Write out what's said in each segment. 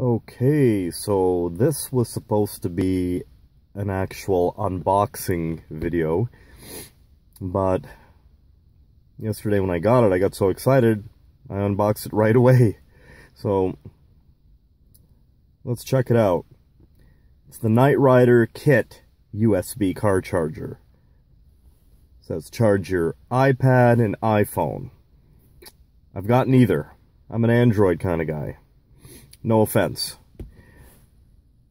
Okay, so this was supposed to be an actual unboxing video, but yesterday when I got it, I got so excited, I unboxed it right away. So, let's check it out. It's the Knight Rider KITT USB car charger. It says charge your iPad and iPhone. I've got neither. I'm an Android kind of guy. No offense.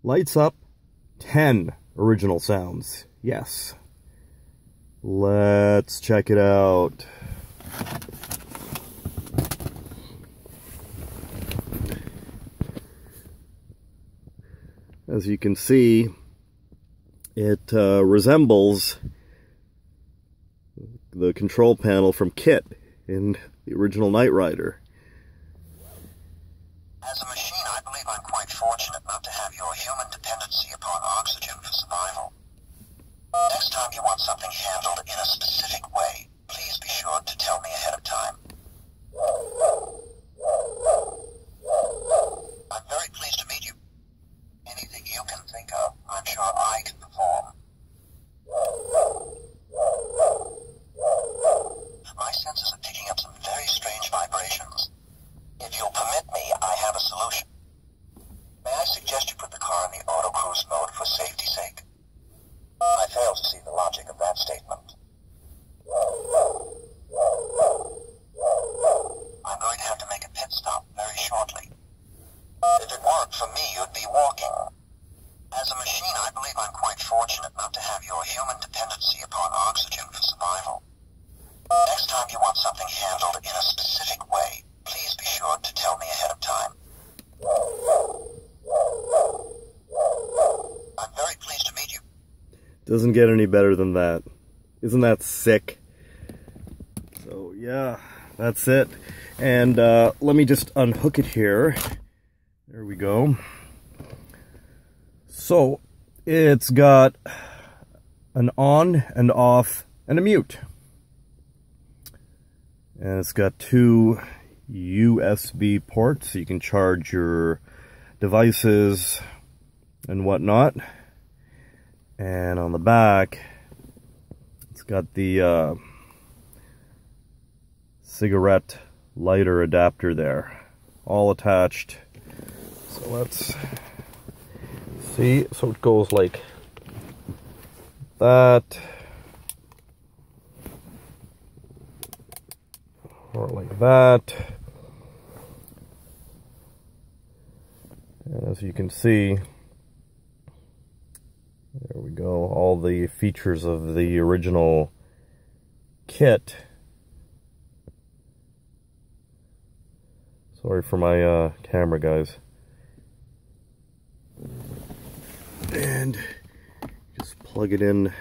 Lights up, 10 original sounds. Yes. Let's check it out. As you can see, it uh, resembles the control panel from KITT in the original Knight Rider. I believe I'm quite fortunate not to have your human dependency upon oxygen for survival. Next time you want something handled in a specific way, please be sure to tell me ahead of time. I'm very pleased to meet you. Anything you can think of, I'm sure I can perform. My senses are picking up some very strange vibrations. If you'll permit me, I have a solution. May I suggest you put the car in the auto cruise mode for safety's sake? I fail to see the logic of that statement. I'm going to have to make a pit stop very shortly. If it weren't for me, you'd be walking. As a machine, I believe I'm quite fortunate not to have your human dependency upon oxygen for survival. Next time you want something handled in a specific way, please be sure to tell me ahead of time. I'm very pleased to meet you. Doesn't get any better than that. Isn't that sick? So yeah, that's it. And uh, let me just unhook it here. There we go. So it's got an on and off and a mute. And it's got two USB ports so you can charge your devices and whatnot. And on the back, got the uh, cigarette lighter adapter there, all attached. So let's see. So it goes like that. Or like that. And as you can see, there we go. All the features of the original KITT. Sorry for my uh, camera, guys. And just plug it in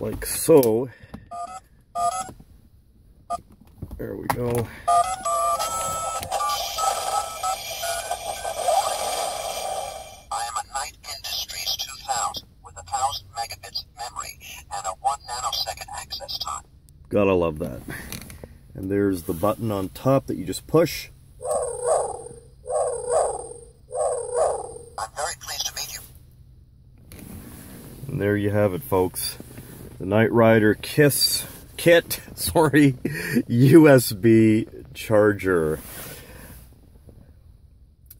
like so. There we go. I am a Knight Industries 2000 with a 1000 megabits of memory and a 1 nanosecond access time. Gotta love that. And there's the button on top that you just push. I'm very pleased to meet you. And there you have it, folks. The Knight Rider Kiss KITT, sorry, USB charger.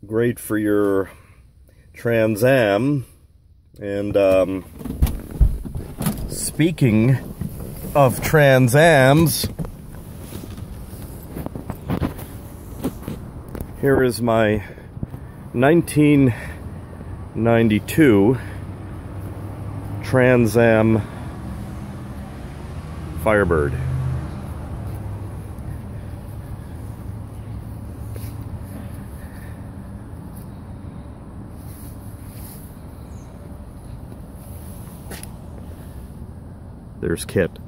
Great for your Trans Am. And um, speaking of Trans Ams, here is my 1992 Trans Am Firebird. There's KITT.